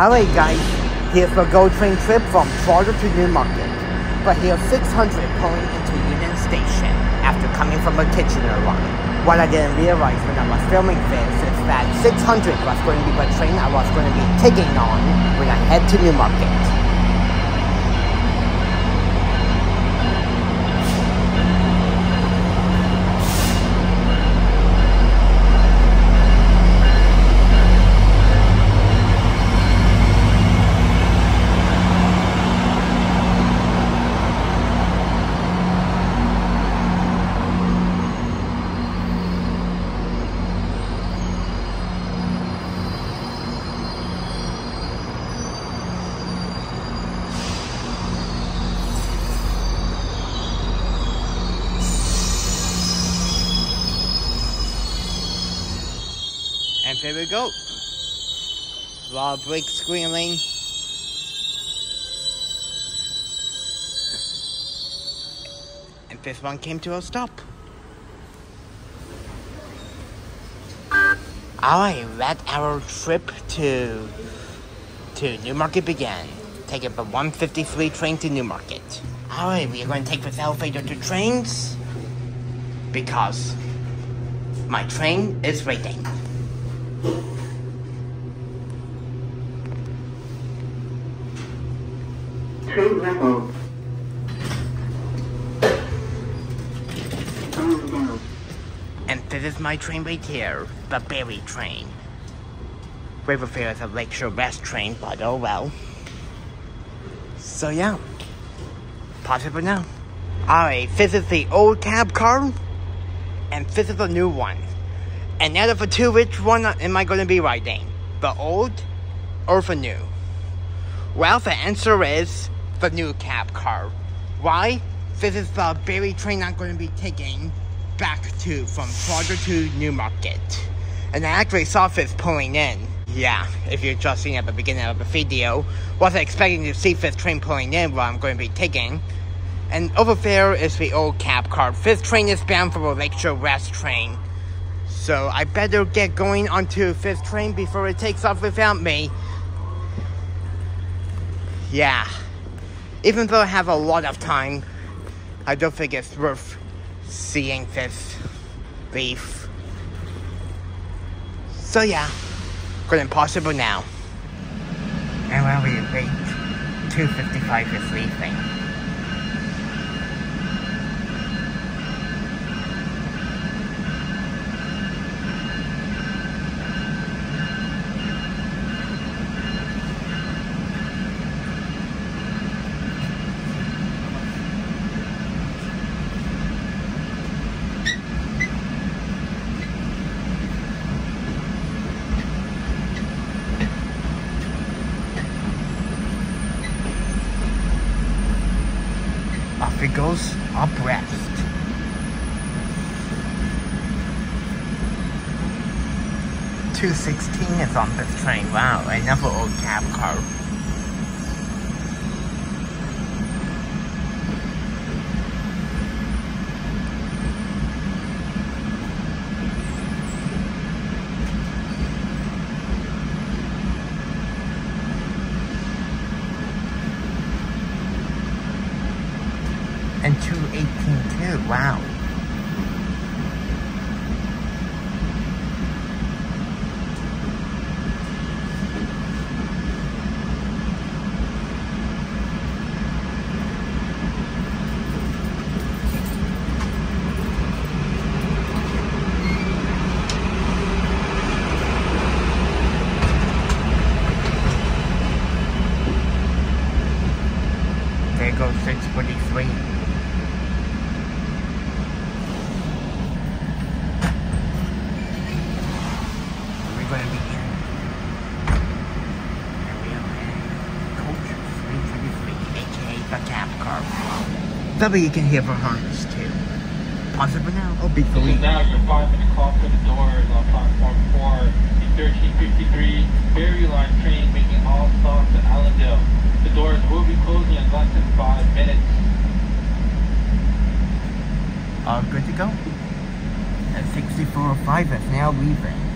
Alright guys, here's the GO train trip from Charter to Newmarket. But here's 600 pulling into Union Station after coming from the Kitchener line. What I didn't realize when I was filming this is that 600 was going to be the train I was going to be taking on when I head to Newmarket. Go. Raw brake squealing. And this one came to a stop. Alright, let our trip to to Newmarket began. Taking the 153 train to Newmarket. Alright, we are going to take this elevator to trains because my train is waiting. Train level. Going oh. down. And this is my train right here, the Barrie train. Riverfair is a Lakeshore West train, but oh well. So yeah, possible now. Alright, this is the old cab car, and this is the new one. And out of the two, which one am I going to be riding? The old or the new? Well, the answer is the new cab car. Why? This is the Barrie train I'm going to be taking back to from Charter to Newmarket. And I actually saw this pulling in. Yeah, if you're just seeing at the beginning of the video, wasn't expecting to see this train pulling in what I'm going to be taking. And over there is the old cab car. This train is bound for the Lakeshore West train. So I better get going onto 5th train before it takes off without me. Yeah. Even though I have a lot of time, I don't think it's worth seeing this beef. So yeah, good impossible now. And while we wait, 255 is leaving. 216 is on this train. Wow, another old cab car. That way you can hear oh, the horns too. Possible now, or be This three. is now your five minute clock for the doors on platform four. The 1353 Barrie Line train making all stops at Allandale. The doors will be closing in less than five minutes. All good to go. And 6405 is now leaving.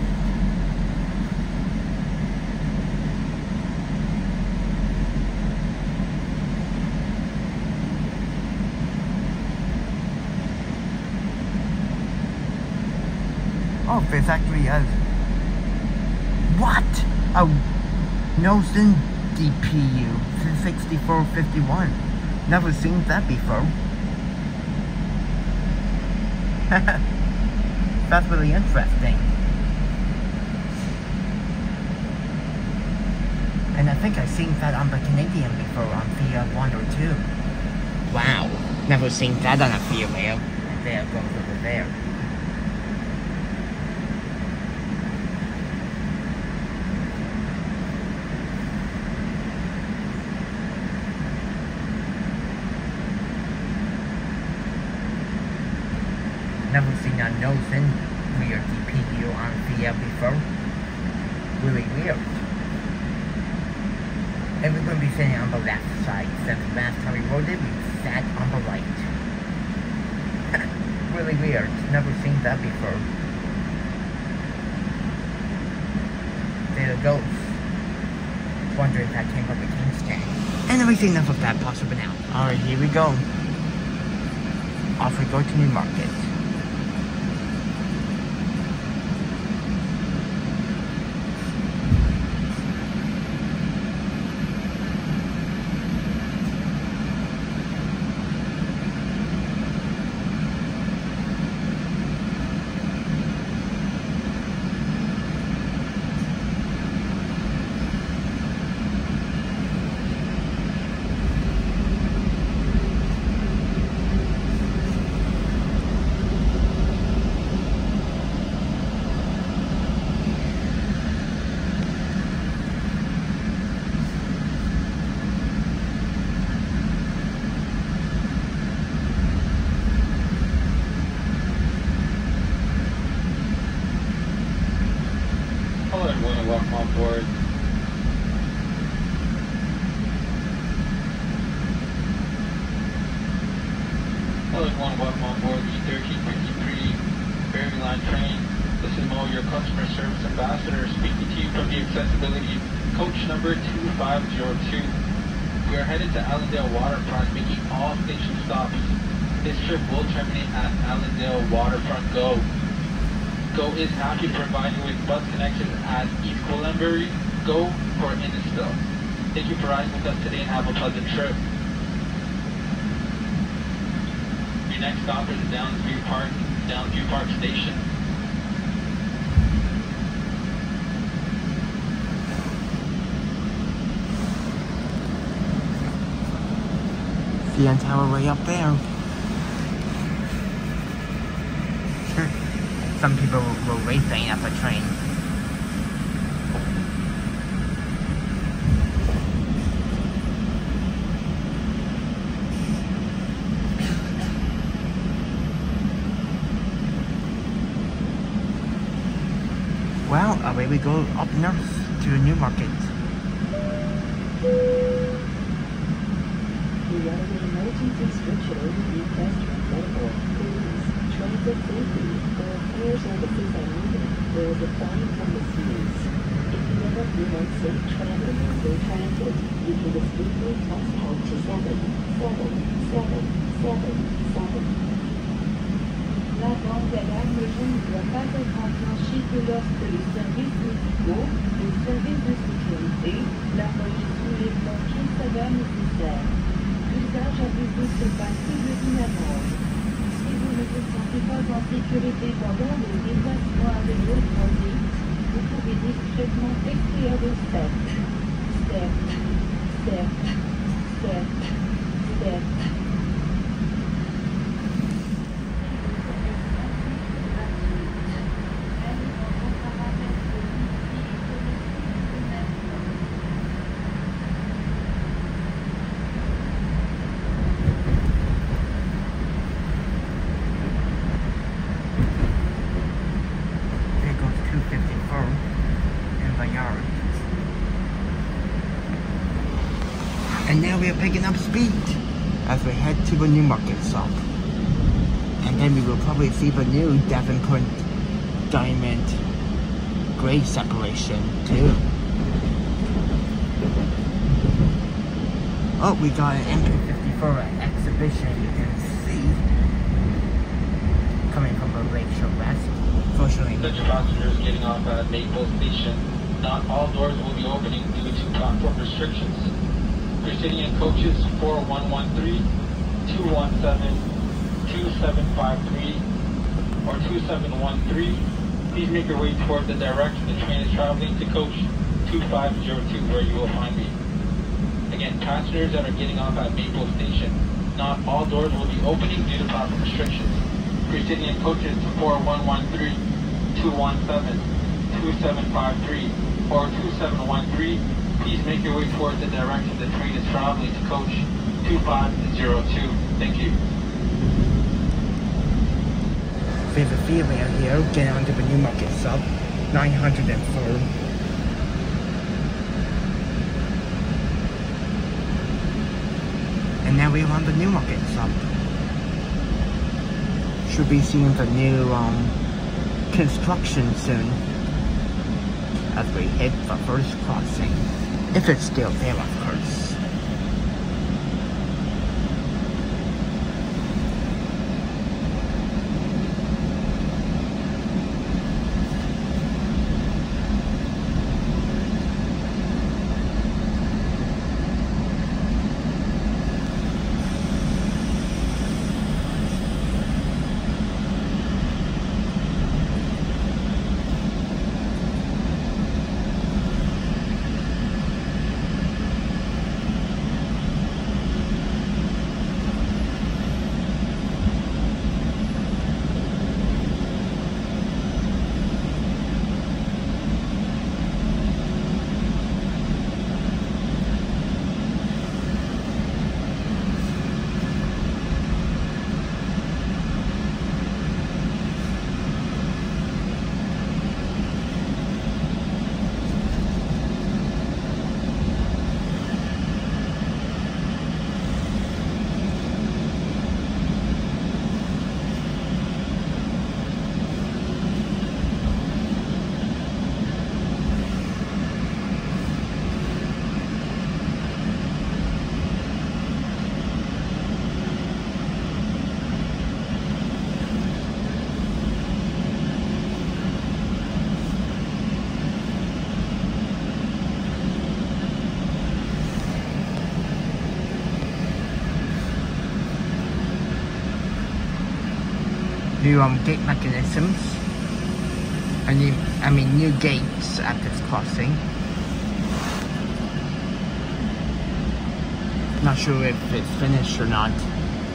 Oh, there's actually a... What? A Nosen DPU 6451. Never seen that before. That's really interesting. And I think I've seen that on the Canadian before on VIA uh, 1 or 2. Wow, never seen that on a VIA Rail. There goes over there. Never seen a Nosen rear DPU on VIA before. Really weird. And we're going to be sitting on the left side, since last time we rode it, we sat on the right. really weird. Never seen that before. There goes. Wondering if that came from the Kingston. And everything enough of that possible now. Alright, here we go. Off we go to Newmarket. Hello CN Tower way up there. Some people were racing at the train. Well, away we go up north to Newmarket. We are an emergency switcher request medical, police, transit safety, or services are needed. Is. If you traveling on road transit, you can discreetly text help to 77777. La bande d'alarme jaune ne doit pas être enclenchée que lorsque services médicaux, les services de sécurité, la police ou les pompiers s'avèrent nécessaires. passage à des autres passés de dynamos. Si vous ne vous sentez pas en sécurité pendant le déplacement à vélo transit, vous pouvez discrètement rester à vos steps. Steps. And then we will probably see the new Davenport Diamond grade separation too. Oh, we got an MP54 exhibition you can see coming from the Lakeshore West. Fortunately, Attention passengers getting off at Maple Station. Not all doors will be opening due to platform restrictions. In coaches 4113, 217, 2753, or 2713, please make your way toward the direction the train is traveling to coach 2502 where you will find me. Again, passengers that are getting off at Maple Station, not all doors will be opening due to platform restrictions. In coaches 4113, 217, 2753, or 2713, please make your way toward the direction the train is traveling to coach 2502. Thank you. There's a female here getting onto the Newmarket sub 904. And now we're on the Newmarket sub. Should be seeing the new um, construction soon as we hit the first crossing. If it's still there, new um, gate mechanisms. I mean, I mean new gates at this crossing. Not sure if it's finished or not.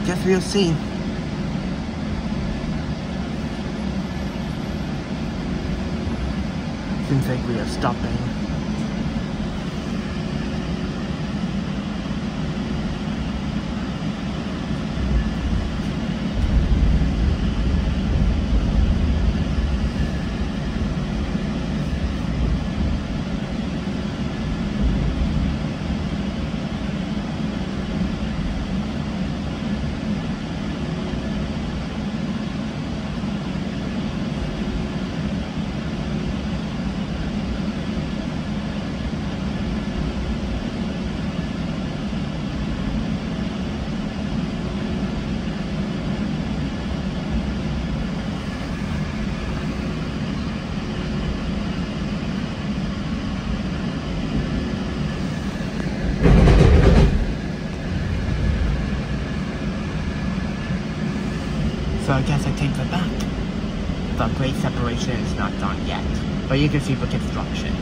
Guess we'll see. Seems like we are stopping. So I guess I take that back. The grade separation is not done yet, but you can see the construction.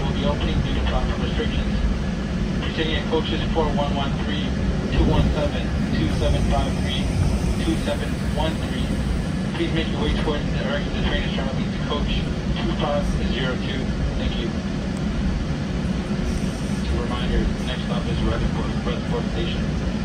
Will be opening due to platform restrictions. Proceeding at coaches 4113, 217, 2753, 2713. Please make your way towards the direction the train is traveling to coach 2502. Thank you. Just a reminder, next stop is Rutherford, Rutherford Station.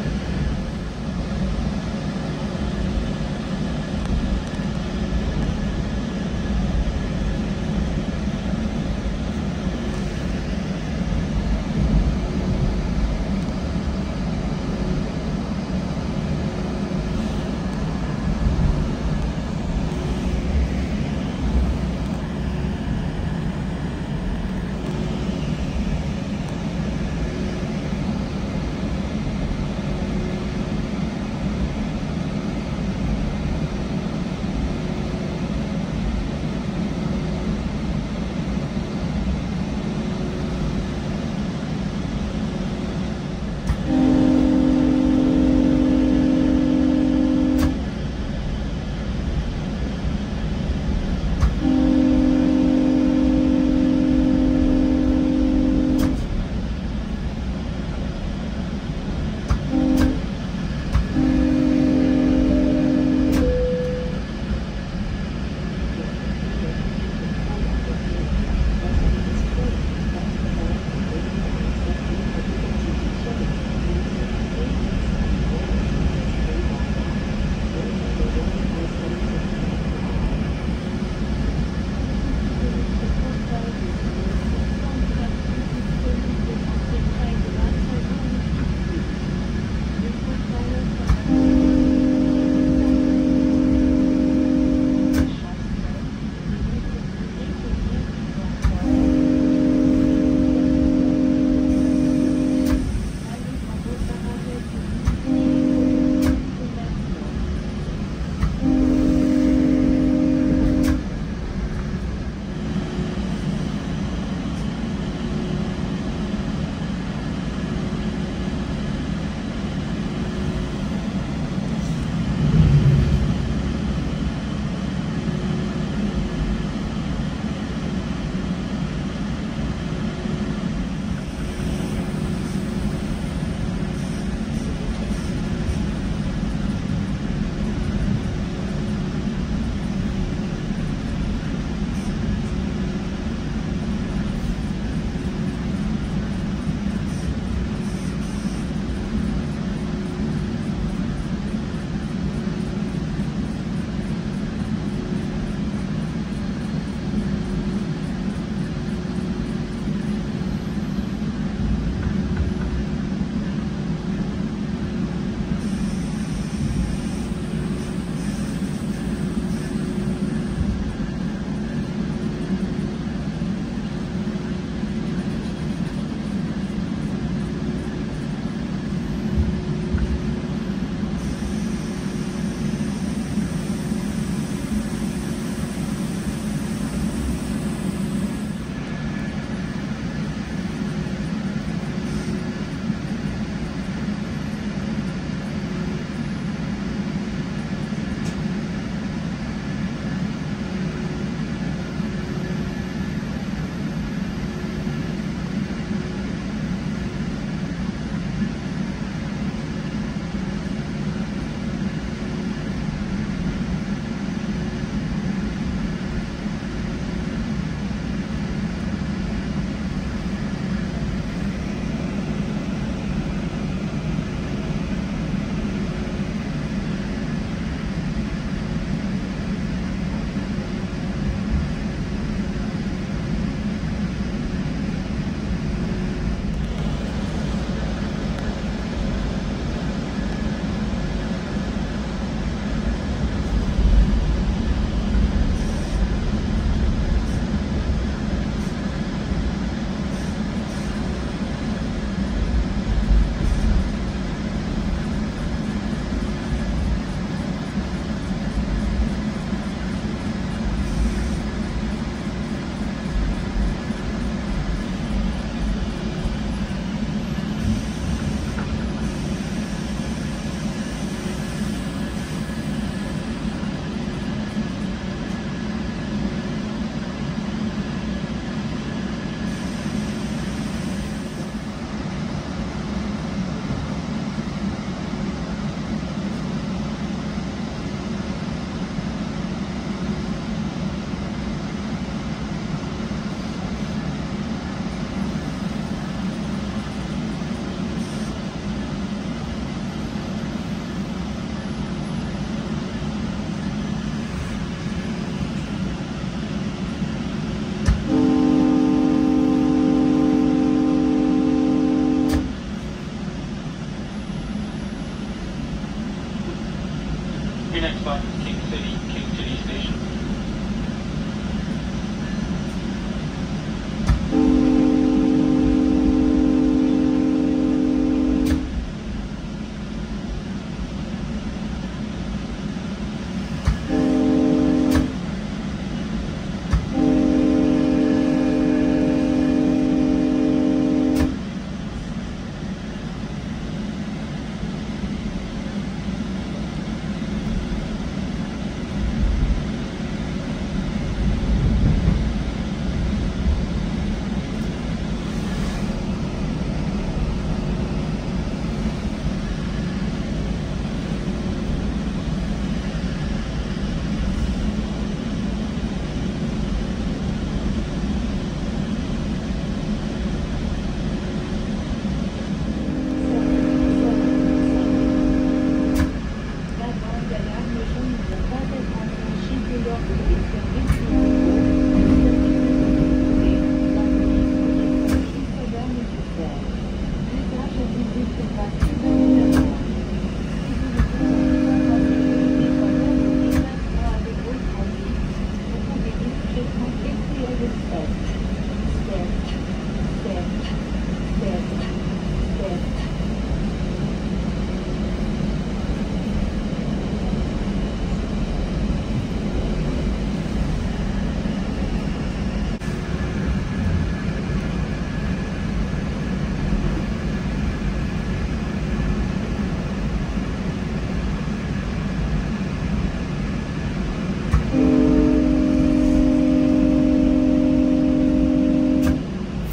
Okay.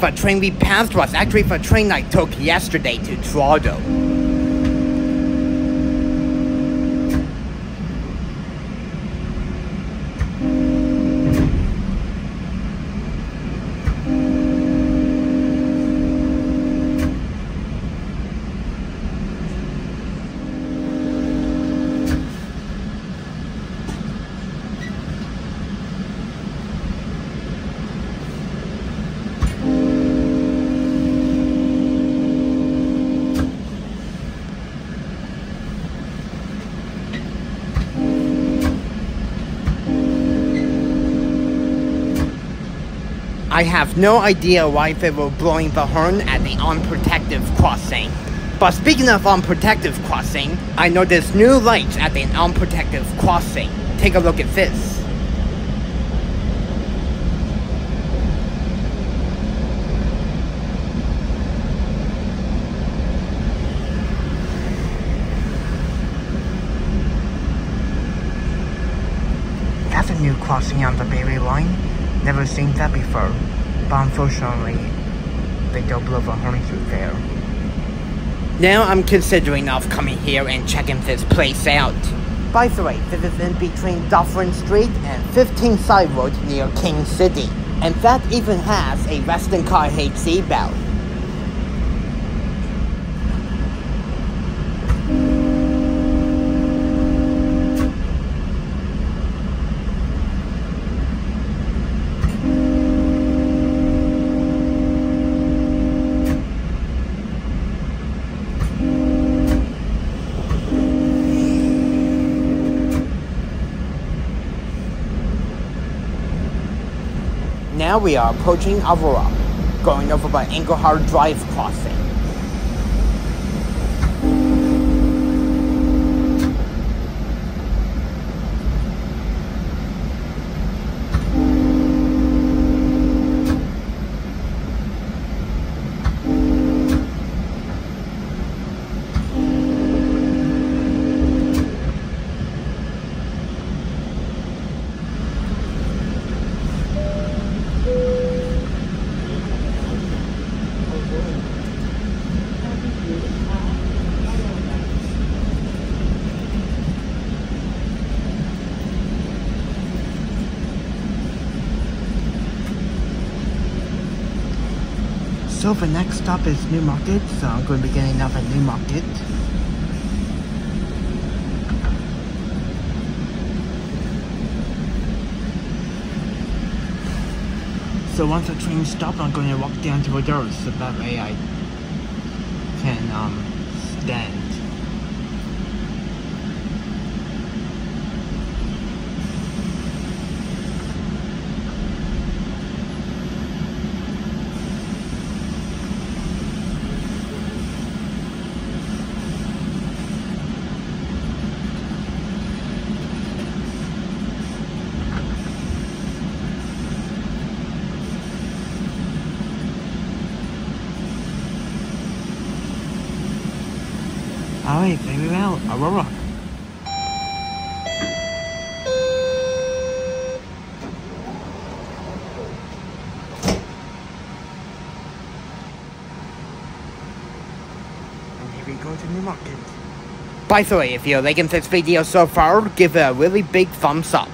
The train we passed was actually the train I took yesterday to Toronto. I have no idea why they were blowing the horn at the unprotected crossing. But speaking of unprotected crossing, I noticed new lights at the unprotected crossing. Take a look at this. That's a new crossing on the Barrie line. Never seen that before. But unfortunately, they don't blow the horn through there. Now I'm considering of coming here and checking this place out. By the way, this is in between Dufferin Street and 15th Side Road near King City. And that even has a Western Car HC bell. Now we are approaching Aurora, going over by Engelhard Drive crossing. So the next stop is Newmarket, so I'm going to be getting off at Newmarket. So once the train stops, I'm going to walk down to the doors so that way I can um, stand. Alright, very well, Aurora. And here we go to Newmarket. By the way, if you're liking this video so far, give it a really big thumbs up.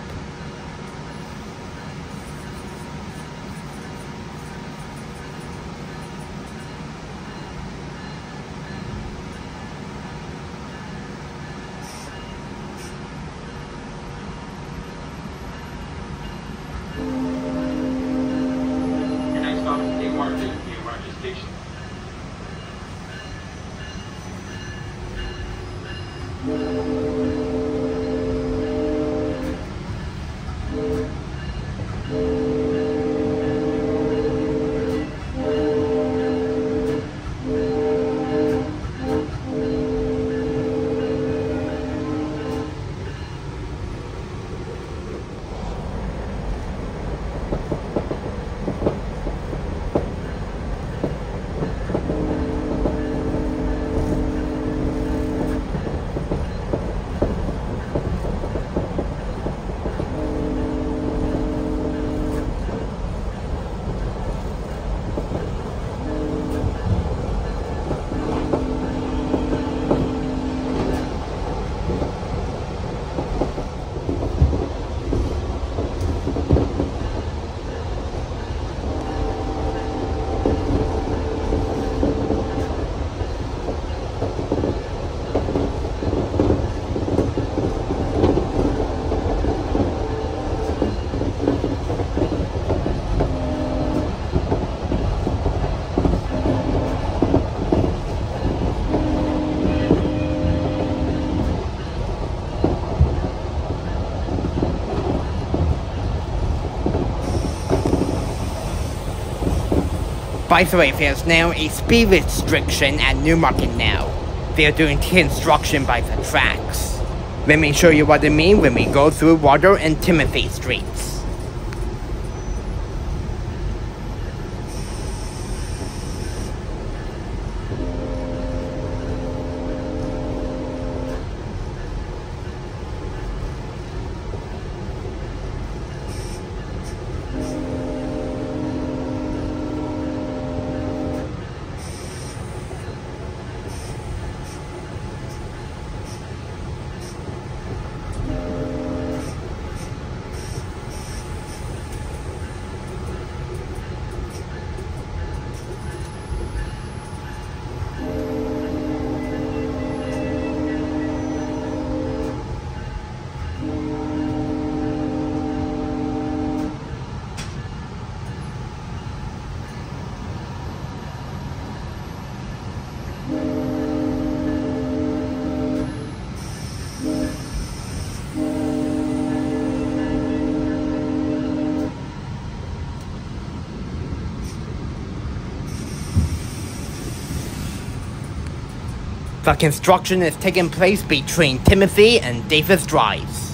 By the way, there's now a speed restriction at Newmarket now. They're doing construction by the tracks. Let me show you what I mean when we go through Water and Timothy Streets. The construction is taking place between Timothy and Davis Drives.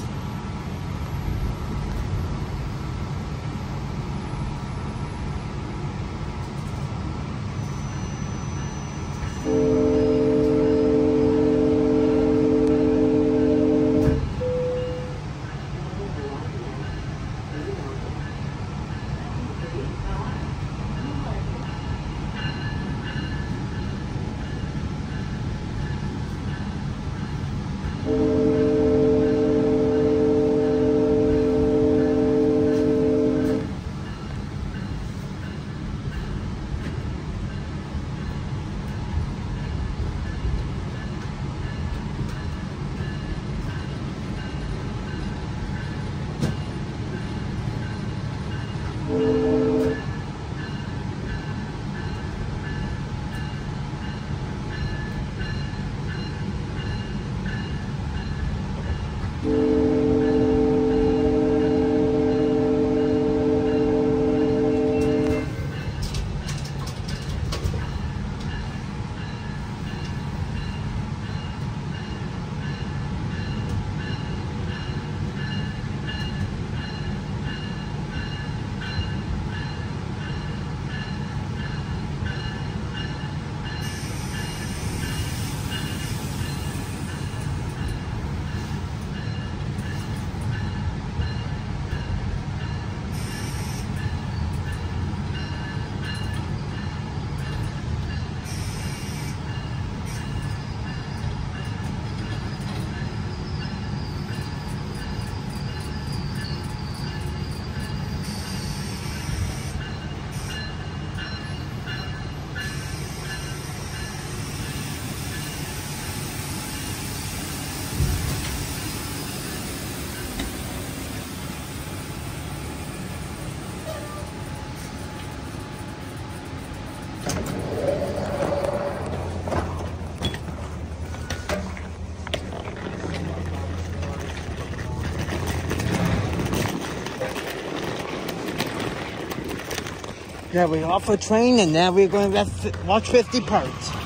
Yeah, we're off a train and now we're going to watch 50 parts.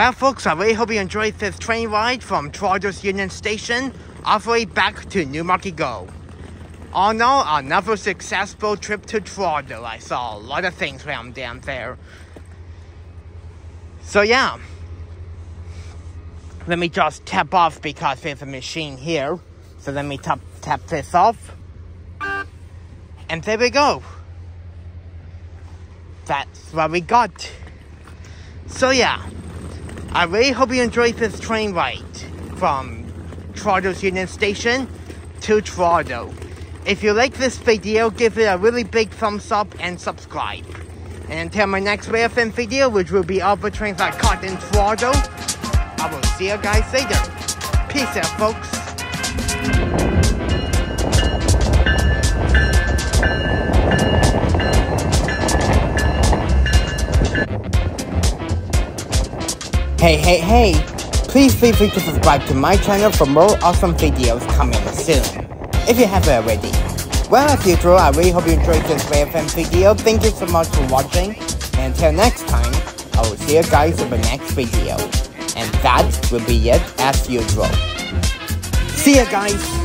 Well, folks, I really hope you enjoyed this train ride from Toronto's Union Station all the way back to Newmarket Go. All in all, another successful trip to Toronto. I saw a lot of things when I'm down there. So yeah, let me just tap off because there's a machine here. So let me tap tap this off, and there we go. That's what we got. So yeah, I really hope you enjoyed this train ride from Toronto's Union Station to Toronto. If you like this video, give it a really big thumbs up and subscribe. And until my next railfan video, which will be all the trains I caught in Toronto, I will see you guys later. Peace out, folks. Hey, hey, hey! Please feel free to subscribe to my channel for more awesome videos coming soon, if you haven't already. Well, as usual, I really hope you enjoyed this railfan video. Thank you so much for watching, and until next time, I will see you guys in the next video. And that will be it as usual. See ya guys!